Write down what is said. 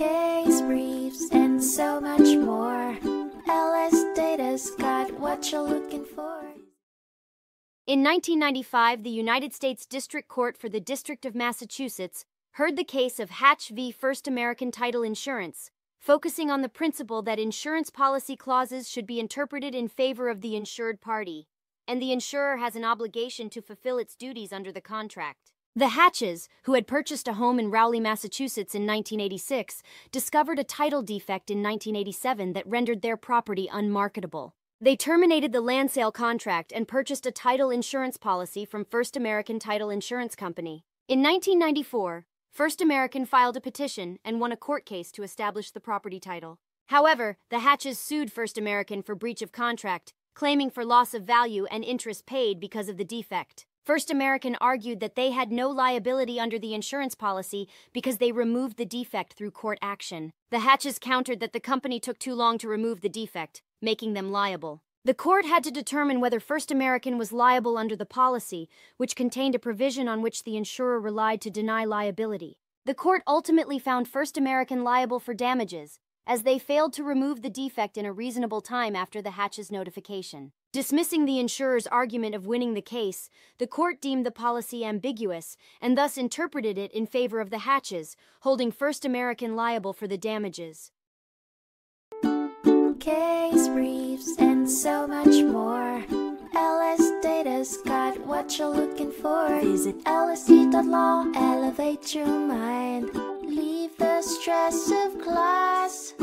case briefs, and so much more. LS Data's got what you're looking for. In 1995, the United States District Court for the District of Massachusetts heard the case of Hatch v. First American Title Insurance, focusing on the principle that insurance policy clauses should be interpreted in favor of the insured party, and the insurer has an obligation to fulfill its duties under the contract. The Hatches, who had purchased a home in Rowley, Massachusetts in 1986, discovered a title defect in 1987 that rendered their property unmarketable. They terminated the land sale contract and purchased a title insurance policy from First American Title Insurance Company. In 1994, First American filed a petition and won a court case to establish the property title. However, the Hatches sued First American for breach of contract, claiming for loss of value and interest paid because of the defect. First American argued that they had no liability under the insurance policy because they removed the defect through court action. The Hatches countered that the company took too long to remove the defect, making them liable. The court had to determine whether First American was liable under the policy, which contained a provision on which the insurer relied to deny liability. The court ultimately found First American liable for damages, as they failed to remove the defect in a reasonable time after the Hatches notification. Dismissing the insurer's argument of winning the case, the court deemed the policy ambiguous and thus interpreted it in favor of the Hatches, holding First American liable for the damages. Case briefs, and so much more. LS Data's got what you're looking for. Visit lsd.law, elevate your mind. Leave the stress of class.